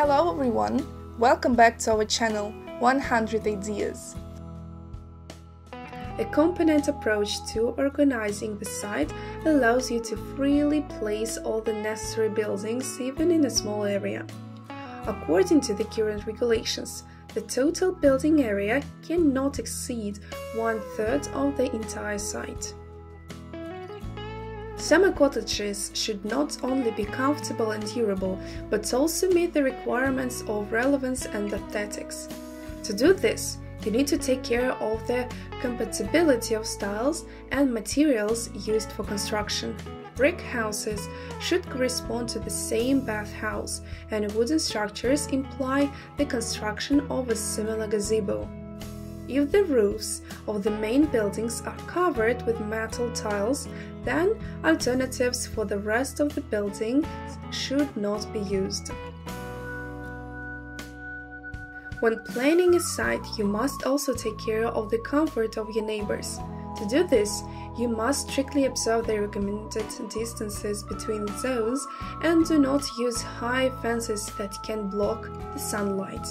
Hello everyone, welcome back to our channel 100 Ideas. A component approach to organizing the site allows you to freely place all the necessary buildings even in a small area. According to the current regulations, the total building area cannot exceed one third of the entire site. Summer cottages should not only be comfortable and durable, but also meet the requirements of relevance and aesthetics. To do this, you need to take care of the compatibility of styles and materials used for construction. Brick houses should correspond to the same bathhouse, and wooden structures imply the construction of a similar gazebo. If the roofs of the main buildings are covered with metal tiles, then alternatives for the rest of the building should not be used. When planning a site, you must also take care of the comfort of your neighbors. To do this, you must strictly observe the recommended distances between zones and do not use high fences that can block the sunlight.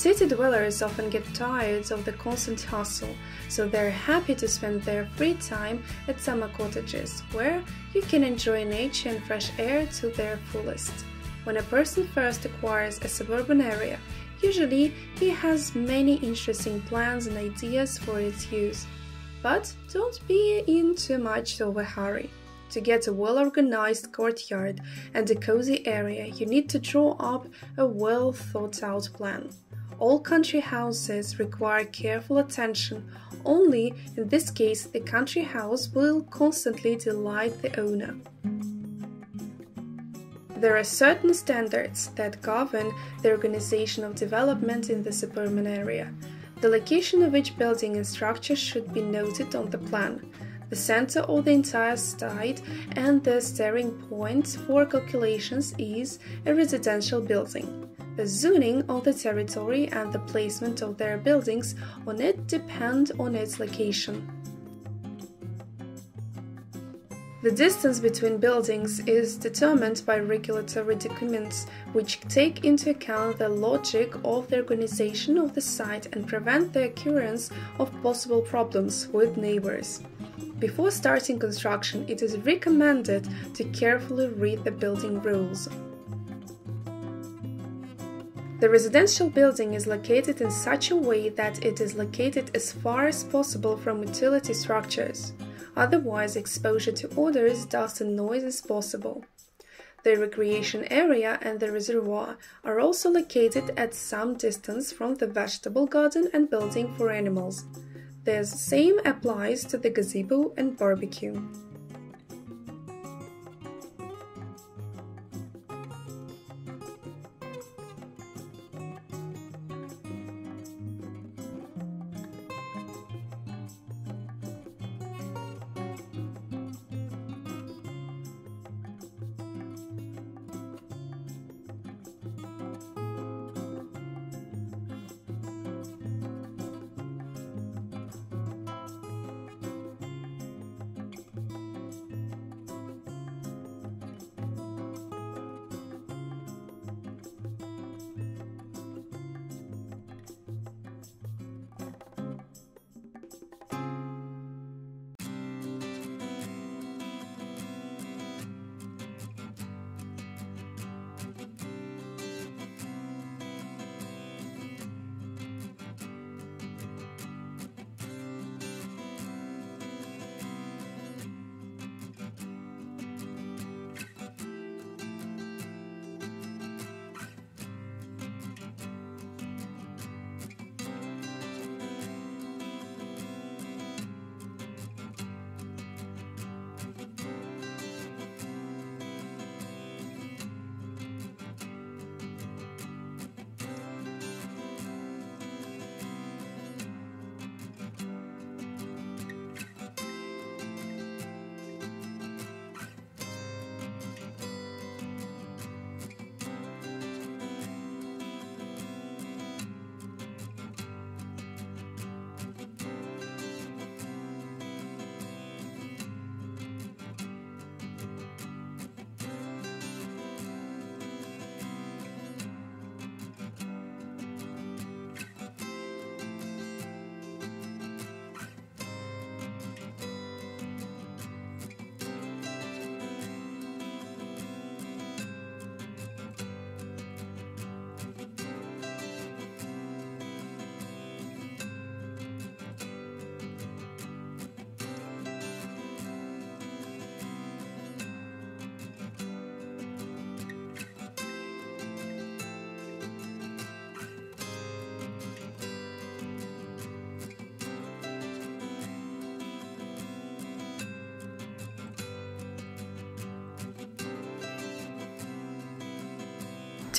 City dwellers often get tired of the constant hustle, so they're happy to spend their free time at summer cottages, where you can enjoy nature and fresh air to their fullest. When a person first acquires a suburban area, usually he has many interesting plans and ideas for its use. But don't be in too much of a hurry. To get a well organized courtyard and a cozy area, you need to draw up a well thought out plan. All country houses require careful attention, only in this case, the country house will constantly delight the owner. There are certain standards that govern the organization of development in the suburban area. The location of each building and structure should be noted on the plan. The center of the entire site and the starting point for calculations is a residential building. The zoning of the territory and the placement of their buildings on it depend on its location. The distance between buildings is determined by regulatory documents, which take into account the logic of the organization of the site and prevent the occurrence of possible problems with neighbors. Before starting construction, it is recommended to carefully read the building rules. The residential building is located in such a way that it is located as far as possible from utility structures. Otherwise, exposure to odors, dust, and noise is possible. The recreation area and the reservoir are also located at some distance from the vegetable garden and building for animals. The same applies to the gazebo and barbecue.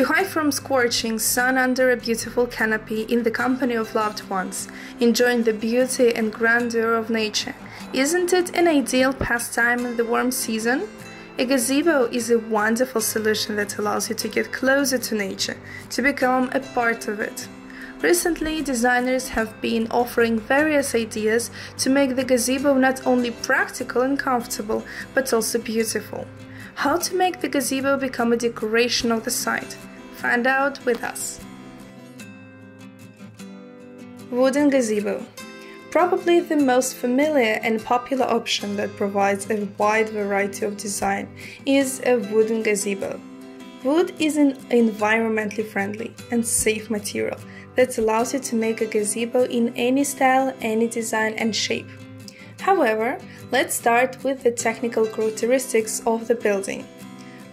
To hide from scorching sun under a beautiful canopy in the company of loved ones, enjoying the beauty and grandeur of nature, isn't it an ideal pastime in the warm season? A gazebo is a wonderful solution that allows you to get closer to nature, to become a part of it. Recently, designers have been offering various ideas to make the gazebo not only practical and comfortable, but also beautiful. How to make the gazebo become a decoration of the site? Find out with us. Wooden gazebo. Probably the most familiar and popular option that provides a wide variety of design is a wooden gazebo. Wood is an environmentally friendly and safe material that allows you to make a gazebo in any style, any design and shape. However, let's start with the technical characteristics of the building.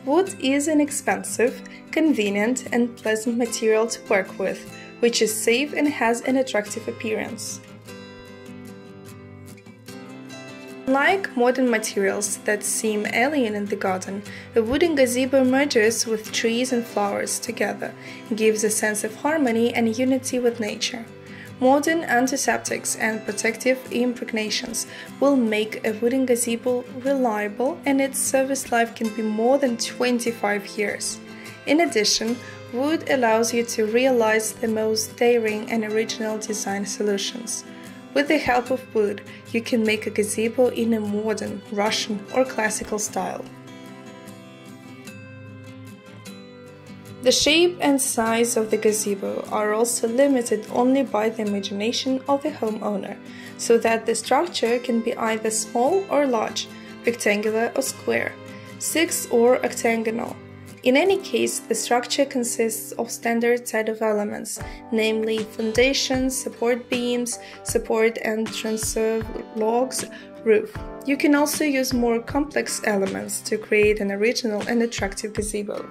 Wood is an expensive, convenient and pleasant material to work with, which is safe and has an attractive appearance. Like modern materials that seem alien in the garden, a wooden gazebo merges with trees and flowers together, gives a sense of harmony and unity with nature. Modern antiseptics and protective impregnations will make a wooden gazebo reliable and its service life can be more than 25 years. In addition, wood allows you to realize the most daring and original design solutions. With the help of wood, you can make a gazebo in a modern, Russian or classical style. The shape and size of the gazebo are also limited only by the imagination of the homeowner, so that the structure can be either small or large, rectangular or square, six or octagonal, in any case, the structure consists of standard set of elements, namely foundations, support beams, support and transverse logs, roof. You can also use more complex elements to create an original and attractive gazebo.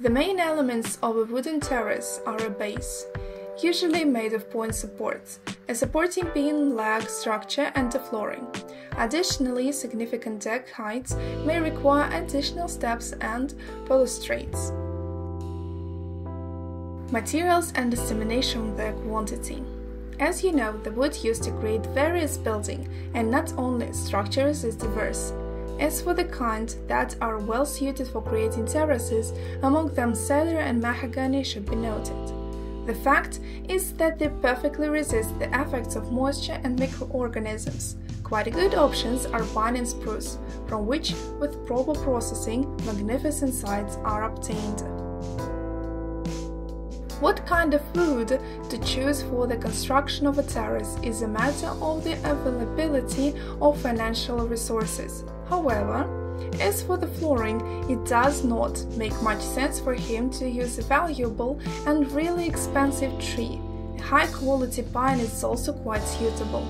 The main elements of a wooden terrace are a base, usually made of point supports, a supporting beam lag structure and a flooring. Additionally, significant deck heights may require additional steps and balustrades. Materials and dissemination of their quantity. As you know, the wood used to create various building, and not only structures is diverse. As for the kind that are well suited for creating terraces, among them cedar and mahogany should be noted. The fact is that they perfectly resist the effects of moisture and microorganisms. Quite good options are pine and spruce, from which, with proper processing, magnificent sides are obtained. What kind of wood to choose for the construction of a terrace is a matter of the availability of financial resources. However, as for the flooring, it does not make much sense for him to use a valuable and really expensive tree. A high quality pine is also quite suitable.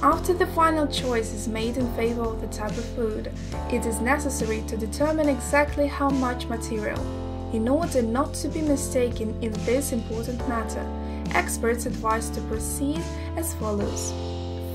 After the final choice is made in favor of the type of wood, it is necessary to determine exactly how much material. In order not to be mistaken in this important matter, experts advise to proceed as follows.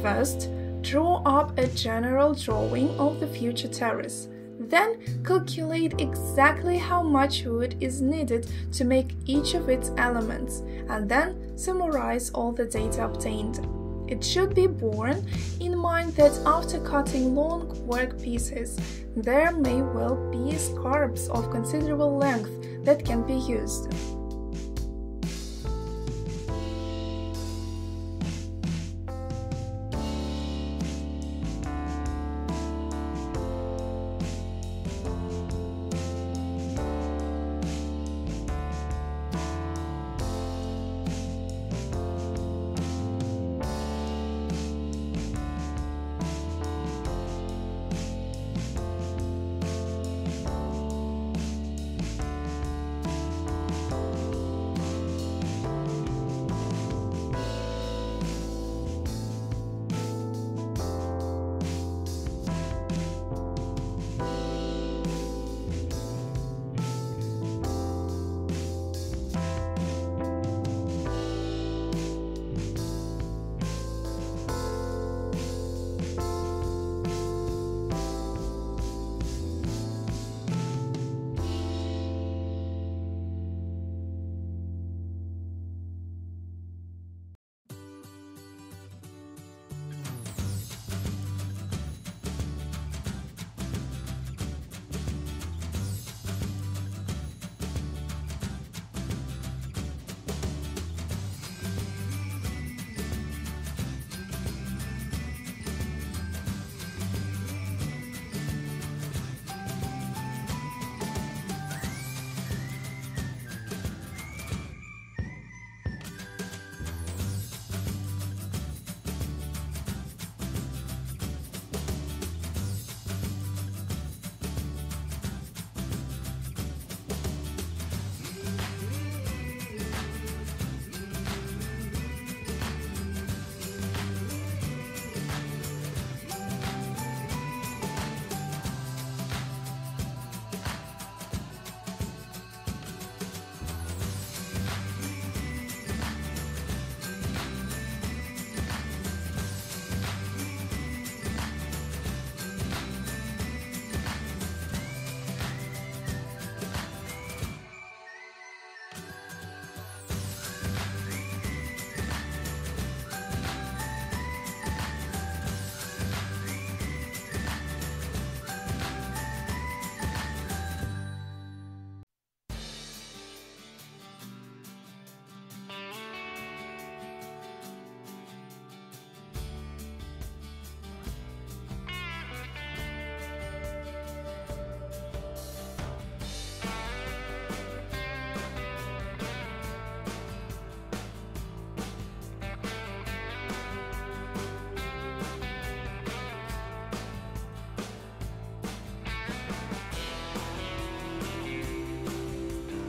First, draw up a general drawing of the future terrace. Then calculate exactly how much wood is needed to make each of its elements, and then summarize all the data obtained. It should be borne in mind that after cutting long work pieces, there may well be scarps of considerable length that can be used.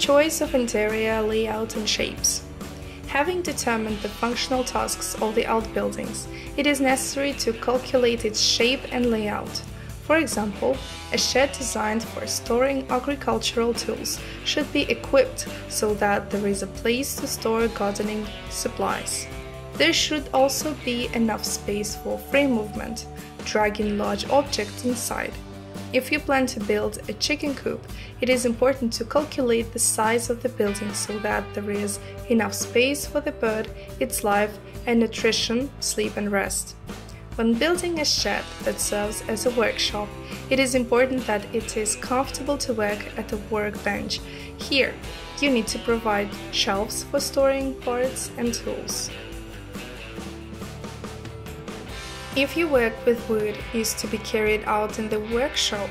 Choice of interior layout and shapes. Having determined the functional tasks of the outbuildings, it is necessary to calculate its shape and layout. For example, a shed designed for storing agricultural tools should be equipped so that there is a place to store gardening supplies. There should also be enough space for free movement, dragging large objects inside. If you plan to build a chicken coop, it is important to calculate the size of the building so that there is enough space for the bird, its life and nutrition, sleep and rest. When building a shed that serves as a workshop, it is important that it is comfortable to work at a workbench. Here, you need to provide shelves for storing parts and tools. If your work with wood is to be carried out in the workshop,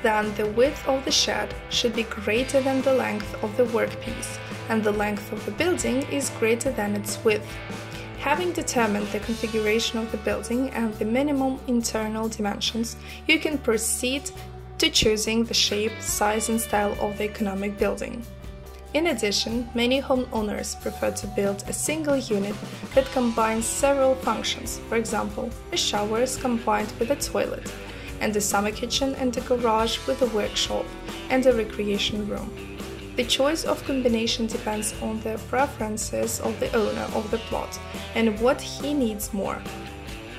then the width of the shed should be greater than the length of the workpiece, and the length of the building is greater than its width. Having determined the configuration of the building and the minimum internal dimensions, you can proceed to choosing the shape, size and style of the economic building. In addition, many homeowners prefer to build a single unit that combines several functions, for example, a shower is combined with a toilet, and a summer kitchen and a garage with a workshop and a recreation room. The choice of combination depends on the preferences of the owner of the plot and what he needs more.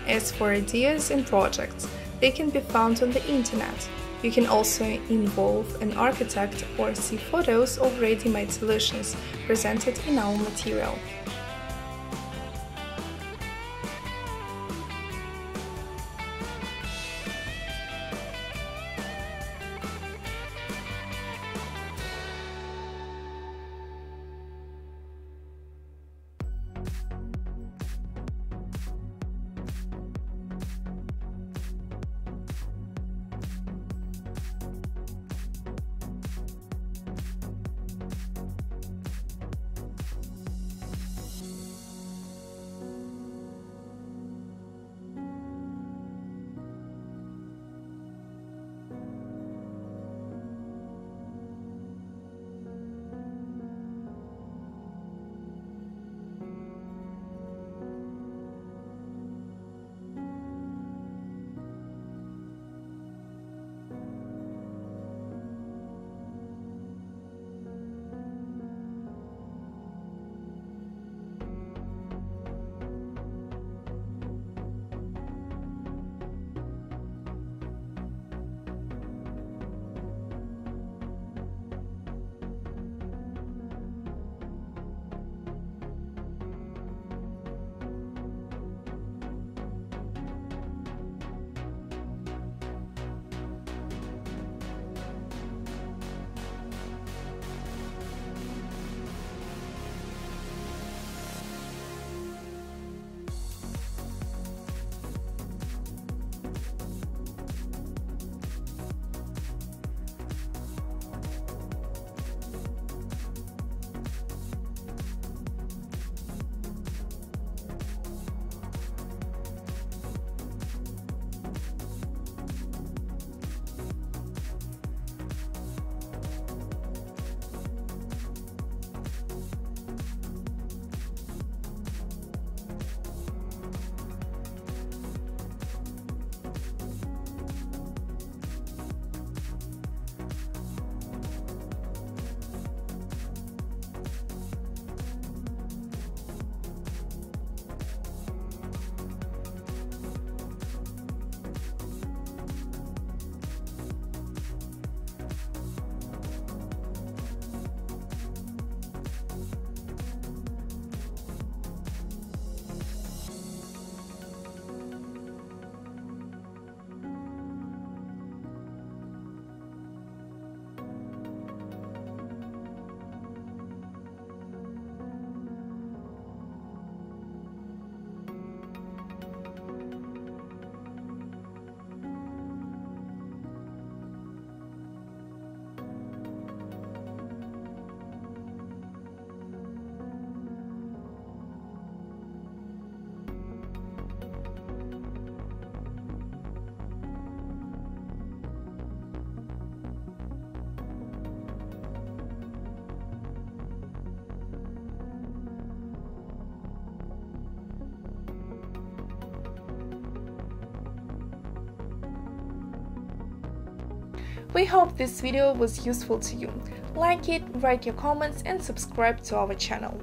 As for ideas and projects, they can be found on the internet. You can also involve an architect or see photos of ready-made solutions presented in our material. We hope this video was useful to you. Like it, write your comments and subscribe to our channel.